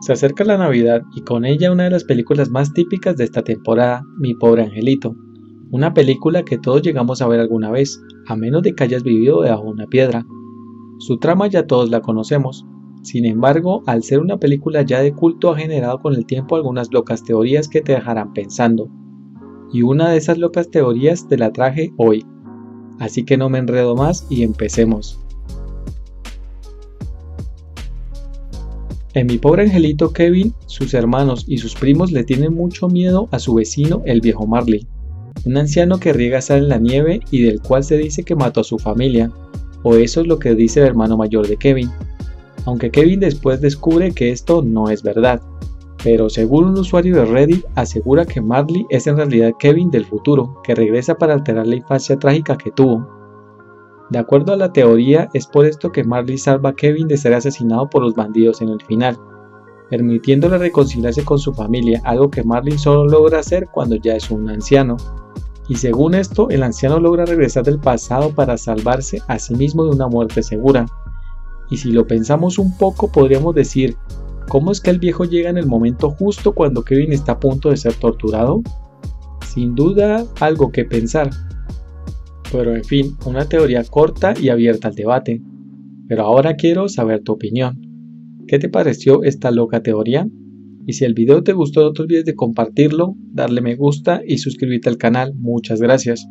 Se acerca la Navidad y con ella una de las películas más típicas de esta temporada, Mi pobre angelito, una película que todos llegamos a ver alguna vez, a menos de que hayas vivido debajo de una piedra. Su trama ya todos la conocemos, sin embargo, al ser una película ya de culto ha generado con el tiempo algunas locas teorías que te dejarán pensando. Y una de esas locas teorías te la traje hoy. Así que no me enredo más y empecemos. En mi pobre angelito Kevin, sus hermanos y sus primos le tienen mucho miedo a su vecino el viejo Marley, un anciano que riega sal en la nieve y del cual se dice que mató a su familia, o eso es lo que dice el hermano mayor de Kevin, aunque Kevin después descubre que esto no es verdad. Pero según un usuario de Reddit asegura que Marley es en realidad Kevin del futuro, que regresa para alterar la infancia trágica que tuvo. De acuerdo a la teoría, es por esto que Marley salva a Kevin de ser asesinado por los bandidos en el final, permitiéndole reconciliarse con su familia, algo que Marley solo logra hacer cuando ya es un anciano. Y según esto, el anciano logra regresar del pasado para salvarse a sí mismo de una muerte segura. Y si lo pensamos un poco, podríamos decir, ¿cómo es que el viejo llega en el momento justo cuando Kevin está a punto de ser torturado? Sin duda, algo que pensar. Pero en fin, una teoría corta y abierta al debate. Pero ahora quiero saber tu opinión. ¿Qué te pareció esta loca teoría? Y si el video te gustó no te olvides de compartirlo, darle me gusta y suscribirte al canal. Muchas gracias.